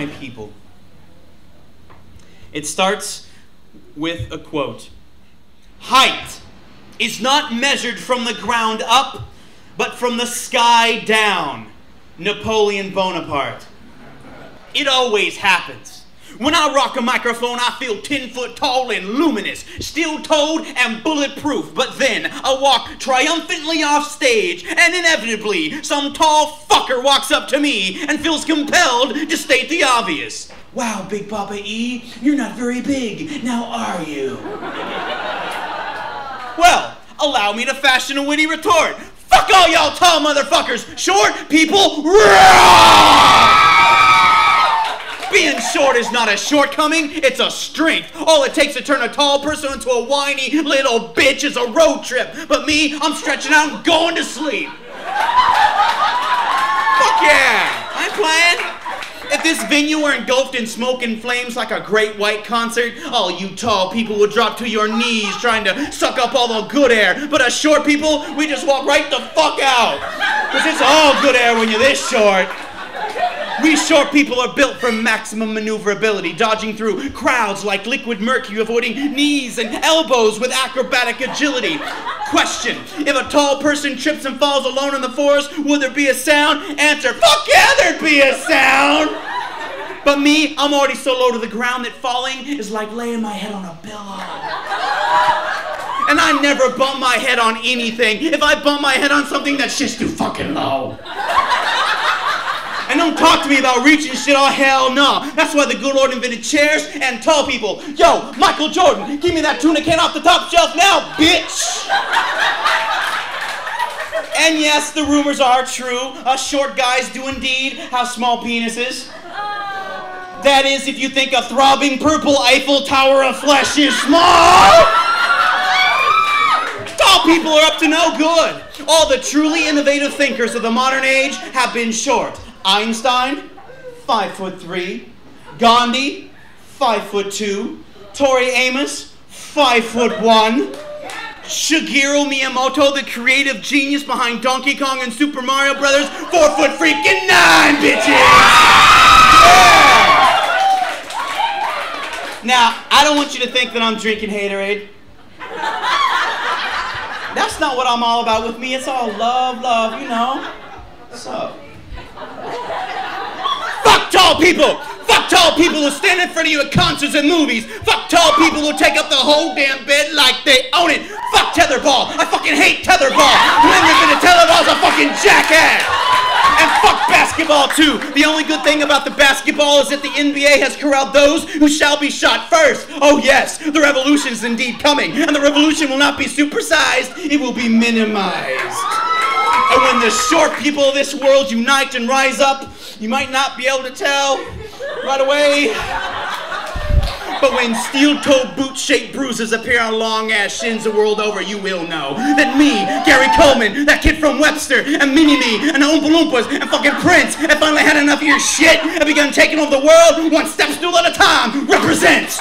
my people. It starts with a quote Height is not measured from the ground up, but from the sky down. Napoleon Bonaparte. It always happens. When I rock a microphone, I feel 10 foot tall and luminous, steel toed and bulletproof. But then I walk triumphantly off stage, and inevitably, some tall fucker walks up to me and feels compelled to state the obvious. Wow, Big Poppa E, you're not very big, now are you? well, allow me to fashion a witty retort. Fuck all y'all tall motherfuckers! Short people, short is not a shortcoming, it's a strength. All it takes to turn a tall person into a whiny little bitch is a road trip. But me, I'm stretching out and going to sleep. Fuck yeah! I'm playing. If this venue were engulfed in smoke and flames like a great white concert, all you tall people would drop to your knees trying to suck up all the good air. But us short people, we just walk right the fuck out. Because it's all good air when you're this short. We short people are built for maximum maneuverability, dodging through crowds like liquid mercury, avoiding knees and elbows with acrobatic agility. Question If a tall person trips and falls alone in the forest, would there be a sound? Answer Fuck yeah, there'd be a sound! But me, I'm already so low to the ground that falling is like laying my head on a pillow. And I never bump my head on anything. If I bump my head on something, that's just too fucking low. And don't talk to me about reaching shit. Oh, hell no. That's why the good Lord invented chairs and tall people. Yo, Michael Jordan, give me that tuna can off the top shelf now, bitch. And yes, the rumors are true. Us short guys do indeed have small penises. That is, if you think a throbbing purple Eiffel Tower of flesh is small. Tall people are up to no good. All the truly innovative thinkers of the modern age have been short. Einstein, five foot three. Gandhi, five foot two. Tori Amos, five foot one. Shigeru Miyamoto, the creative genius behind Donkey Kong and Super Mario Brothers, four foot freaking nine, bitches! Yeah! Now, I don't want you to think that I'm drinking haterade. That's not what I'm all about with me. It's all love, love, you know. So. Tall people! Fuck tall people who stand in front of you at concerts and movies! Fuck tall people who take up the whole damn bed like they own it! Fuck tetherball! I fucking hate tetherball! Invented tetherball's a fucking jackass! And fuck basketball too! The only good thing about the basketball is that the NBA has corralled those who shall be shot first! Oh yes, the revolution is indeed coming, and the revolution will not be supersized, it will be minimized. And when the short people of this world unite and rise up, you might not be able to tell right away. But when steel-toed boot-shaped bruises appear on long-ass shins the world over, you will know that me, Gary Coleman, that kid from Webster, and Mini-Me, and the Oompa Loompas, and fucking Prince, have finally had enough of your shit and begun taking over the world one step stool at a time, represents.